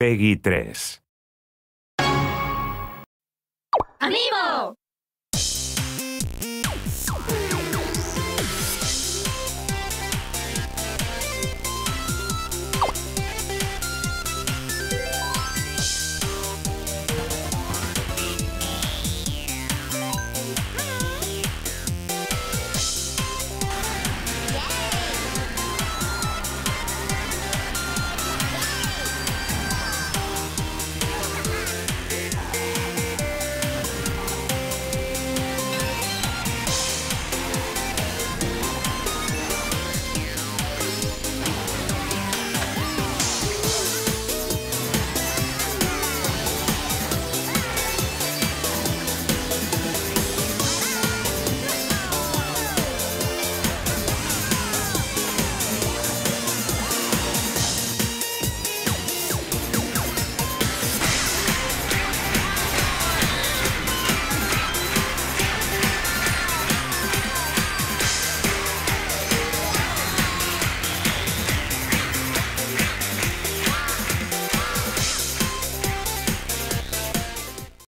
Peggy 3. ¡Amigo!